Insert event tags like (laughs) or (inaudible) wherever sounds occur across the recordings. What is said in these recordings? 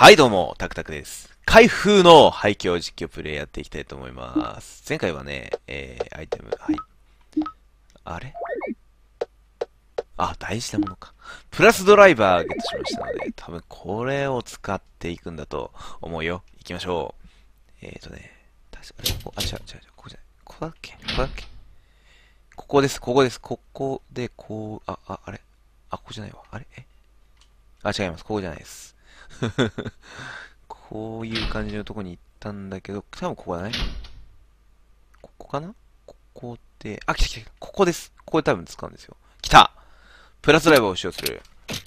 はい、どうも、タクタクです。開封の廃墟実況プレイやっていきたいと思います。前回はね、えー、アイテム、はい。あれ？あ、大事なものか。プラスドライバーゲットしましたので、多分これを使っていくんだと思うよ。行きましょう。えーとね、確かあれここ、あ、違う違う違う、ここじゃない。ここだっけ？ここだっけ？ここです、ここです。ここで、こう、あ、あ、あれ？あ、ここじゃないわ。あれ？え？あ、違います。ここじゃないです。(laughs) こういう感じのとこに行ったんだけど、多分ここだね。ここかな？ここで、あ、来た来た来た。ここです。ここで多分使うんですよ。来たプラスライバーを使用する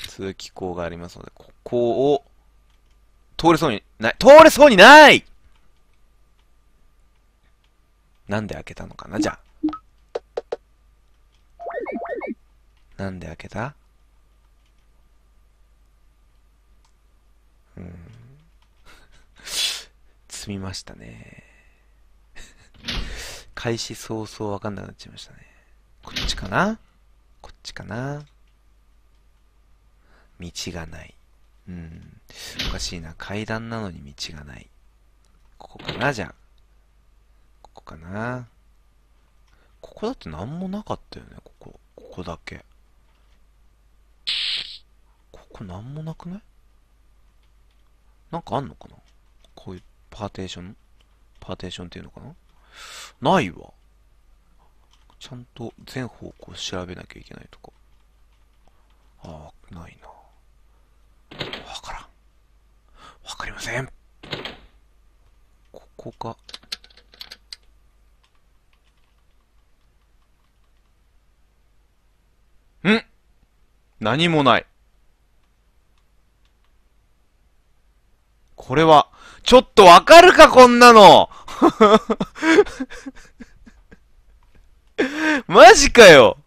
通気口がありますので、ここを、通れそうにない、通れそうにないなんで開けたのかな？じゃあ。なんで開けた？うん。積みましたね。開始早々わかんなくなっちゃいましたね。こっちかな？こっちかな？道がない。うん。おかしいな。階段なのに道がない。ここかな？じゃあ。ここかな？ここだって何もなかったよね。ここ。ここだけ。ここ何もなくない？なんかあんのかな？こういうパーテーション？パーテーションっていうのかな？ないわ。ちゃんと全方向調べなきゃいけないとか。ああ、ないな。わからん。わかりません。ここか。ん？何もない。これは、ちょっとわかるかこんなの (laughs) マジかよ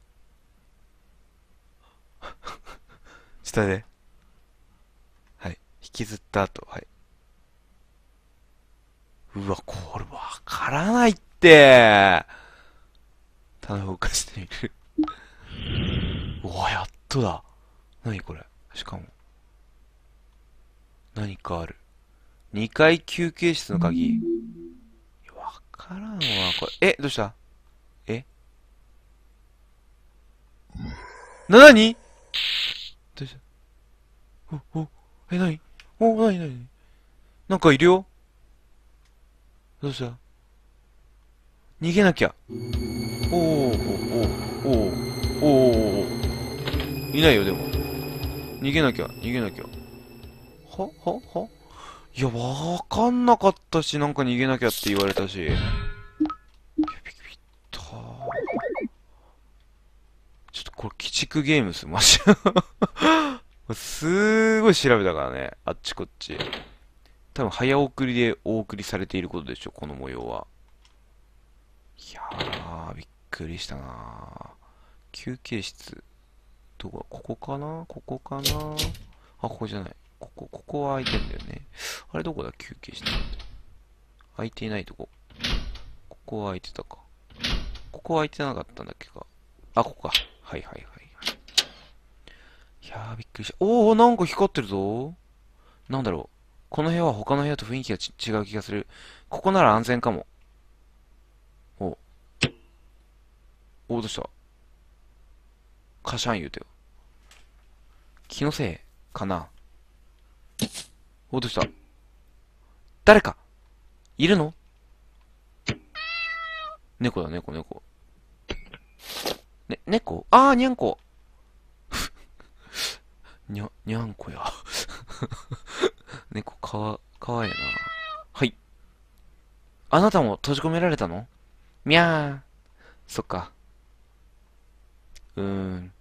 下で。はい。引きずった後、はい。うわ、これわからないって棚を動かしてみる。うわ、やっとだ。何これしかも。何かある。2階休憩室の鍵。わからんわ、これ。え、どうした？え？な、なに？どうした？お、お、え、なに？お、なになに？なんかいるよ。どうした？逃げなきゃ。おー、おー、おー、おー、おー、いないよ、でも。逃げなきゃ、逃げなきゃ。は？は？は？いや、わかんなかったし、なんか逃げなきゃって言われたし。いや、ビビったちょっとこれ、鬼畜ゲームす、マジ。すーごい調べたからね、あっちこっち。多分、早送りでお送りされていることでしょ、この模様は。いやー、びっくりしたなー休憩室。どこここかな？ここかな？あ、ここじゃない。ここ、ここは空いてんだよね。あれどこだ？休憩室って。空いていないとこ。ここは空いてたか。ここは空いてなかったんだっけか。あ、ここか。はいはいはいい。やー、びっくりした。おー、なんか光ってるぞ。なんだろう。この部屋は他の部屋と雰囲気がち違う気がする。ここなら安全かも。おおどうした？カシャン言うてよ。気のせいかなおどうした？誰か？いるの？猫だ、猫、猫。ね、猫？あー、にゃんこ。(laughs) にゃ、にゃんこや。(laughs) 猫かわ、かわいいな。はい。あなたも閉じ込められたの？みゃー。そっか。うーん。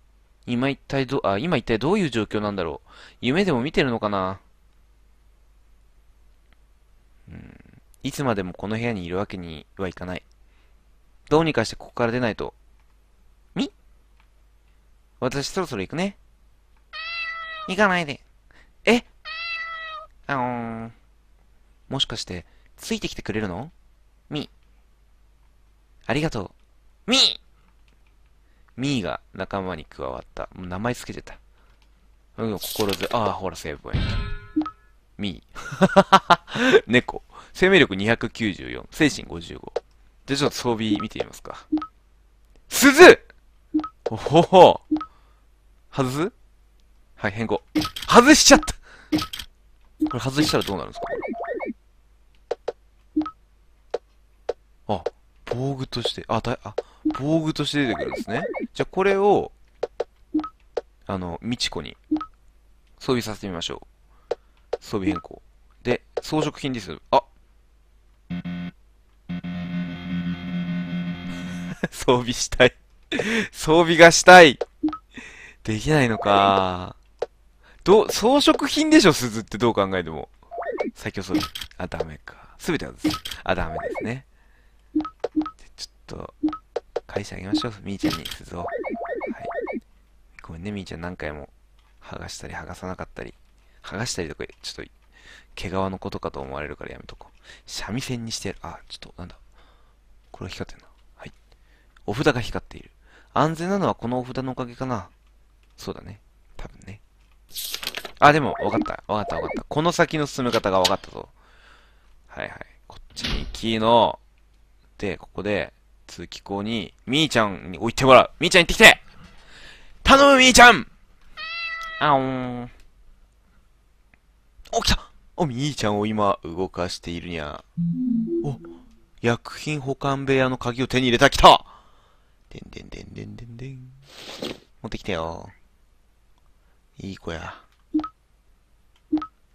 今一体ど、あ、今一体どういう状況なんだろう。夢でも見てるのかなうん。いつまでもこの部屋にいるわけにはいかない。どうにかしてここから出ないと。み？私そろそろ行くね。行かないで。え？あのー、もしかして、ついてきてくれるの？み？ありがとう。み？ミーが仲間に加わった。もう名前つけてた。うん、心強い。ああ、ほら、セーブポイント。ミー。(laughs) 猫。生命力294。精神55。じゃあちょっと装備見てみますか。鈴おほほ外す?はい、変更。外しちゃったこれ外したらどうなるんですか?あ、防具として、あ、だ、あ、防具として出てくるんですね。じゃあこれを、あの、みちこに装備させてみましょう。装備変更。で、装飾品です。あ (laughs) 装備したい装備がしたいできないのかど、装飾品でしょ、鈴ってどう考えても。最強装備。あ、ダメか。すべてはです。あ、ダメですね。ちょっと、返してあげましょう、みーちゃんに、鈴を。はい。ごめんね、みーちゃん何回も、剥がしたり剥がさなかったり。剥がしたりとか、ちょっと、毛皮のことかと思われるからやめとこう。三味線にしてやる。あ、ちょっと、なんだ。これ光ってんな。はい。お札が光っている。安全なのはこのお札のおかげかな。そうだね。多分ね。あ、でも、わかった。わかったわかった。この先の進め方がわかったぞ。はいはい。こっちに行きの、で、ここで、通気口に、みーちゃんに置いてもらう。みーちゃん行ってきて頼むみーちゃんあおーん。お、来たお、みーちゃんを今、動かしているにゃ。お、薬品保管部屋の鍵を手に入れた。来たでんでんでんでんでんでん。持ってきてよ。いい子や。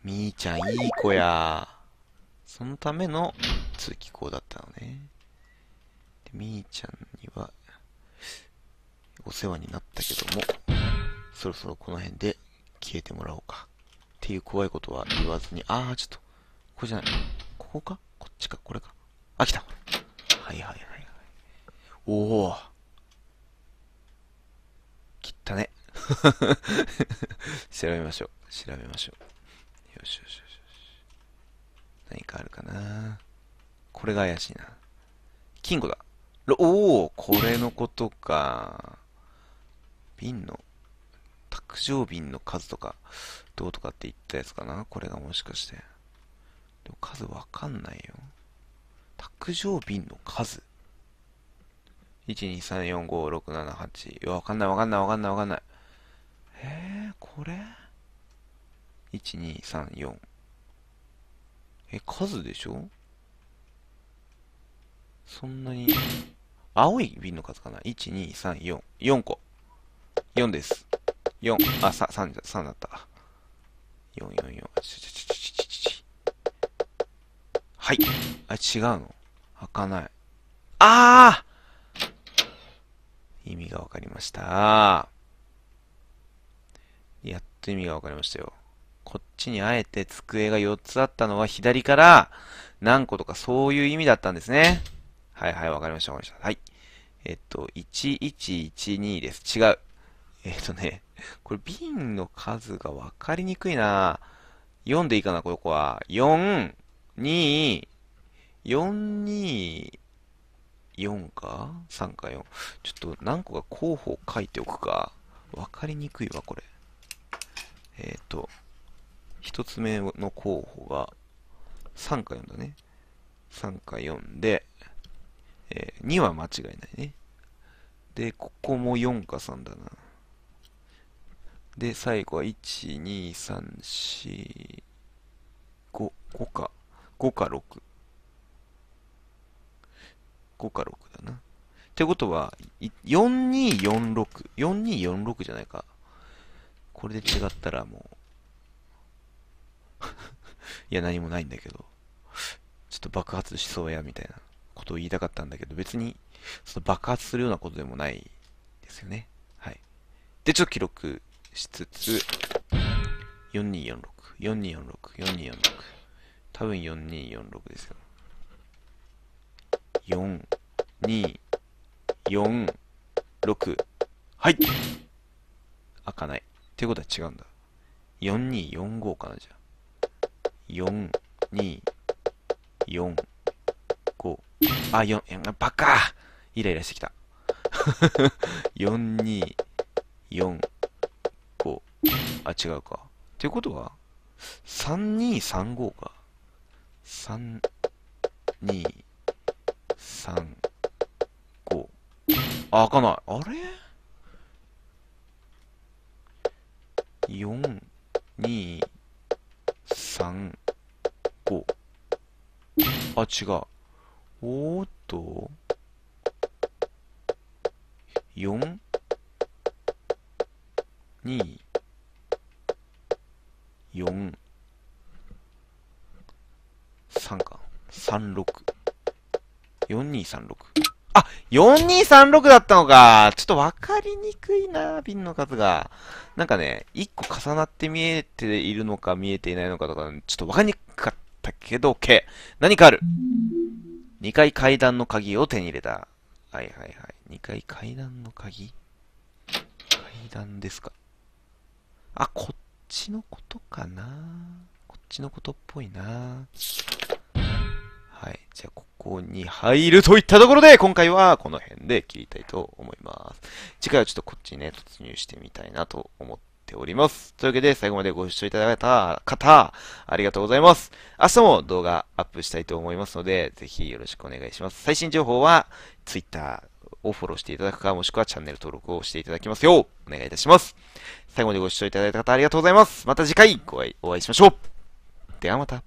みーちゃん、いい子や。そのための通気口だったのね。みーちゃんには、お世話になったけども、そろそろこの辺で消えてもらおうか。っていう怖いことは言わずに、あー、ちょっと、これじゃない。ここか？こっちか？これか？あ、来た。はいはいはいはい。おー。切ったね。(laughs) 調べましょう。調べましょう。よしよしよしよし。何かあるかな？これが怪しいな。金庫だ。おおこれのことか。瓶の、卓上瓶の数とか、どうとかって言ったやつかな？これがもしかして。でも数わかんないよ。卓上瓶の数。1,2,3,4,5,6,7,8、わかんないわかんないわかんないわかんない。えー、これ ?1,2,3,4 え、数でしょ？そんなに、青い瓶の数かな ?1、2、3、4。4個。4です。4。あ、3、3, 3だった。4、4、4。ちちちちちちはい。あ、違うの？開かない。あー意味がわかりました。やっと意味がわかりましたよ。こっちにあえて机が4つあったのは左から何個とかそういう意味だったんですね。はいはい、わかりました、わかりました。はい。えっと、1112です。違う。えっとね、これ瓶の数がわかりにくいな4でいいかな、ここは。4、2、4、2、4か ?3 か？4。ちょっと何個か候補を書いておくか。わかりにくいわ、これ。えっ、と、一つ目の候補が3か4だね。3か4で、えー2は間違いないね。で、ここも4か3だな。で、最後は1、2、3、4、5、5か、5か6。5か6だな。ってことは、4246。4246じゃないか。これで違ったらもう (laughs) いや、何もないんだけど。ちょっと爆発しそうや、みたいなことを言いたかったんだけど、別に、その爆発するようなことでもないですよね。はい。で、ちょっと記録しつつ、4246、4246、4246。多分4246ですよ。4、2、4、6。はい開かない。ってことは違うんだ。4245かな、じゃあ。4、2、4、5。あ、4、やバカイライラしてきた。4、2、4、5。あ、違うか。っていうことは3235か。3、2、3、5。あ、開かない。あれ ?4、2、3、5。あ、違う。おーっと。4、2、4、3か。36。4236。あ !4236 だったのかちょっとわかりにくいな、ピンの数が。なんかね、1個重なって見えているのか見えていないのかとか、ちょっとわかりにくかったけど、OK。何かある ?2 階階段の鍵を手に入れた。はいはいはい。2階階段の鍵？階段ですか？あ、こっちのことかな？こっちのことっぽいなはい。じゃあ、ここに入るといったところで、今回はこの辺で切りたいと思います。次回はちょっとこっちにね、突入してみたいなと思っております。というわけで、最後までご視聴いただいた方、ありがとうございます。明日も動画アップしたいと思いますので、ぜひよろしくお願いします。最新情報は、Twitter をフォローしていただくか、もしくはチャンネル登録をしていただきますよう、お願いいたします。最後までご視聴いただいた方、ありがとうございます。また次回、お会いしましょう。ではまた。